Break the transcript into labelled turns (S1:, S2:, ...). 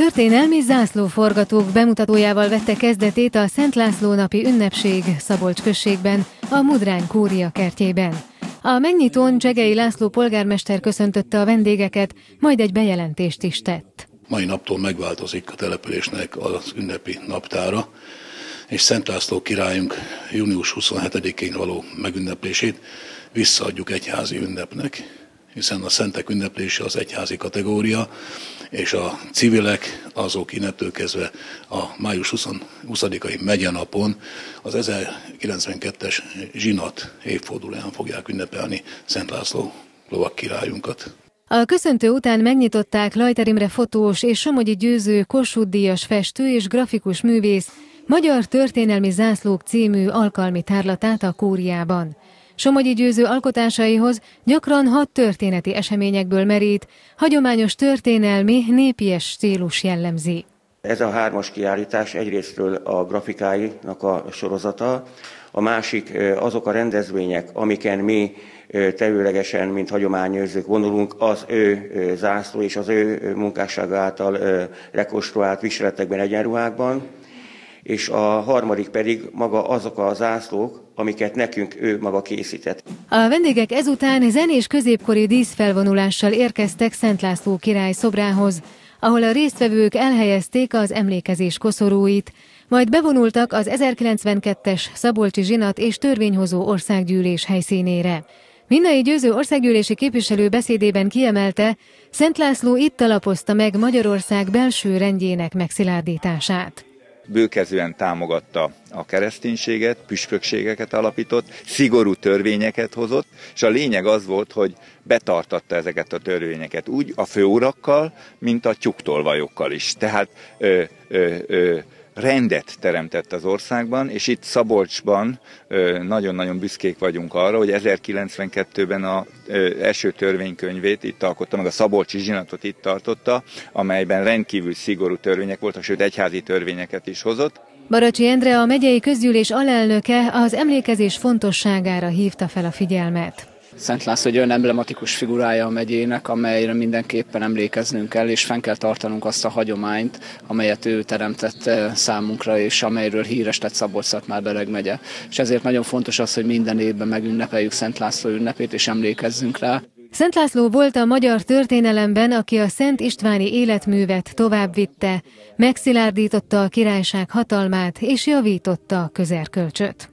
S1: Történelmi zászlóforgatók bemutatójával vette kezdetét a Szent László napi ünnepség Szabolcs községben, a Mudrány Kúria kertjében. A megnyitón Csegei László polgármester köszöntötte a vendégeket, majd egy bejelentést is tett.
S2: Mai naptól megváltozik a településnek az ünnepi naptára, és Szent László királyunk június 27-én való megünneplését visszaadjuk egyházi ünnepnek hiszen a szentek ünneplése az egyházi kategória, és a civilek azok innentől kezdve a május 20, 20-ai megyenapon az 1092-es zsinat évfordulóján fogják ünnepelni Szent László lovak királyunkat.
S1: A köszöntő után megnyitották Lajter Imre fotós és Somogyi Győző Kossuth Díjas festő és grafikus művész Magyar Történelmi Zászlók című alkalmi tárlatát a Kúriában. Somogyi Győző alkotásaihoz gyakran hat történeti eseményekből merít, hagyományos történelmi, népies stílus jellemzi.
S3: Ez a hármas kiállítás egyrésztről a grafikáinak a sorozata, a másik azok a rendezvények, amiken mi területesen, mint hagyományőrzők vonulunk, az ő zászló és az ő munkássága által rekonstruált viseletekben, egyenruhákban és a harmadik pedig maga azok a zászlók, amiket nekünk ő maga készített.
S1: A vendégek ezután zenés középkori díszfelvonulással érkeztek Szent László király szobrához, ahol a résztvevők elhelyezték az emlékezés koszorúit, majd bevonultak az 1092-es Szabolcsi Zsinat és Törvényhozó Országgyűlés helyszínére. Mindai győző országgyűlési képviselő beszédében kiemelte, Szent László itt alapozta meg Magyarország belső rendjének megszilárdítását
S4: bőkezően támogatta a kereszténységet, püspökségeket alapított, szigorú törvényeket hozott, és a lényeg az volt, hogy betartatta ezeket a törvényeket úgy a főurakkal, mint a tyuktolvajokkal is. Tehát ö, ö, ö, rendet teremtett az országban, és itt Szabolcsban nagyon-nagyon büszkék vagyunk arra, hogy 1092-ben a első törvénykönyvét itt alkotta, meg a Szabolcsi zsinatot itt tartotta, amelyben rendkívül szigorú törvények voltak, sőt egyházi törvényeket is hozott.
S1: Baracsi Endre, a megyei közgyűlés alelnöke az emlékezés fontosságára hívta fel a figyelmet.
S5: Szent László egy olyan emblematikus figurája a megyének, amelyre mindenképpen emlékeznünk kell, és fenn kell tartanunk azt a hagyományt, amelyet ő teremtett eh, számunkra, és amelyről híres lett szabolcs már Bereg megye. És ezért nagyon fontos az, hogy minden évben megünnepeljük Szent László ünnepét, és emlékezzünk rá.
S1: Szent László volt a magyar történelemben, aki a Szent Istváni életművet továbbvitte, megszilárdította a királyság hatalmát és javította a közerkölcsöt.